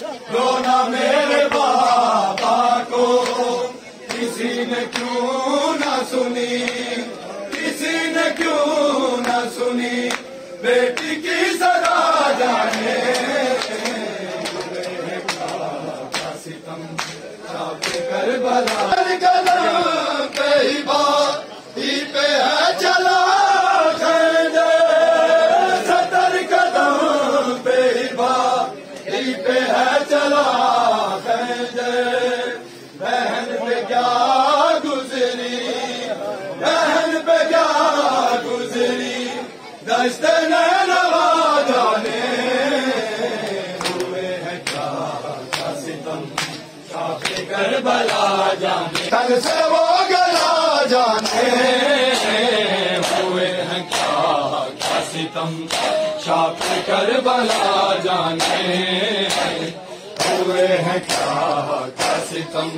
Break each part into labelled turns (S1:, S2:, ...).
S1: No, no. بلا جانے؟ کل سے وہ ستم شاپ کر بلا جانے۔ ہوئے ہیں کیا کیا ستم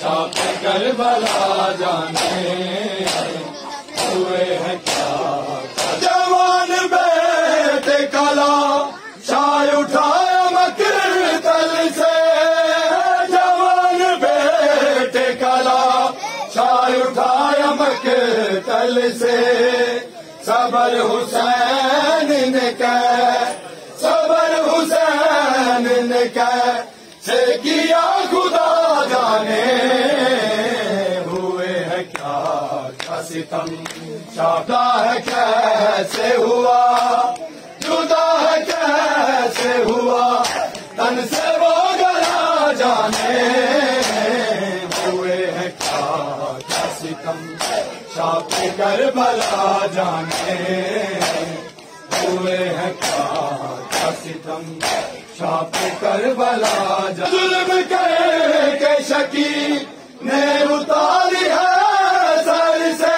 S1: شاپ کر بلا جانے۔ ہوئے ہیں کیا جوان بیٹے کلا چائے اٹھایا مکر تل سے۔ جوان بیٹے کلا چائے اٹھایا مکر تل سے۔ صبر حسین نے کہ صبر حسین نے کہ سے کیا خدا جانے ہوئے ہیں کیا کیا ستم، چاہتا ہے کیسے ہوا؟ چاپ کر بلا جانے۔ ہوئے ہیں کیا ستم چاپ کر بلا جانے۔ ظلم کے شکی نے اتاری ہے سر سے۔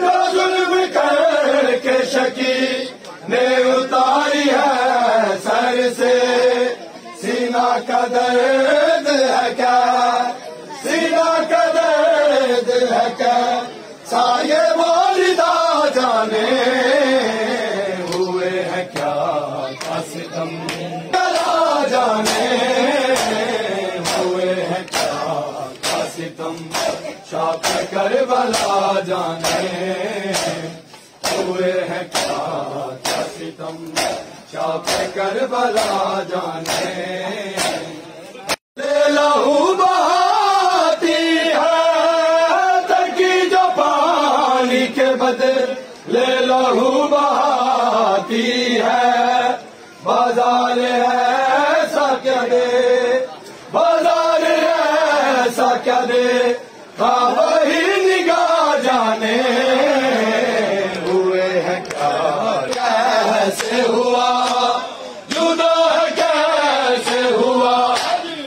S1: جو ظلم کر کے شکی نے اتاری ہے سر سے۔ سینا کا درد ہے کیا جانے ہوئے ہیں کیا ستم جانے ہوئے ہیں کیا ستم شاپ کر بلا جانے ہوئے ہیں کیا کیا ستم شاپ کر بلا جانے لہو بہاتی ہے، بازار ایسا کیا دے؟ بازار ایسا کیا دے؟ ہاں وہی نگاہ جانے ہوئے ہیں۔ کیا کیسے ہوا؟ جدا کیسے ہوا؟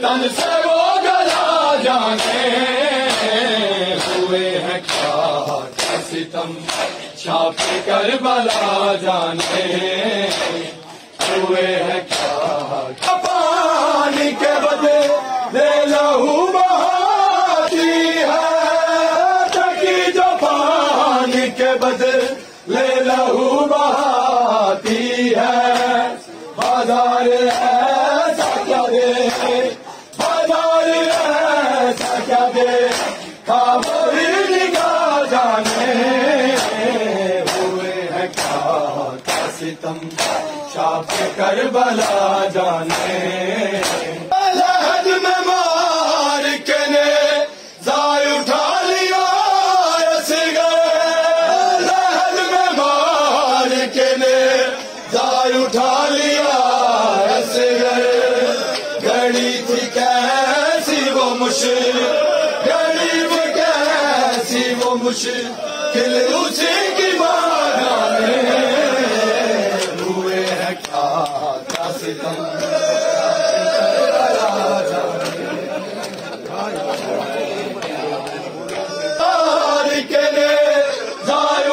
S1: تن سے وہ گلا جانے ہوئے ہیں۔ کیا ستم؟ چھاپ کر بلا جانے ہوئے ہیں کیا ستم شاپ کر بلا جانے۔ لہد میں مار کے نے زائے اٹھا لیا ایس گئے۔ لہد میں مار کے نے زائے اٹھا لیا ایس گئے۔ گڑی تھی کیسی وہ مشکل غریب کیسی وہ مشکل اسی کی ماں ہوئے ہیں کیا کیا ستم مار کے نے زائے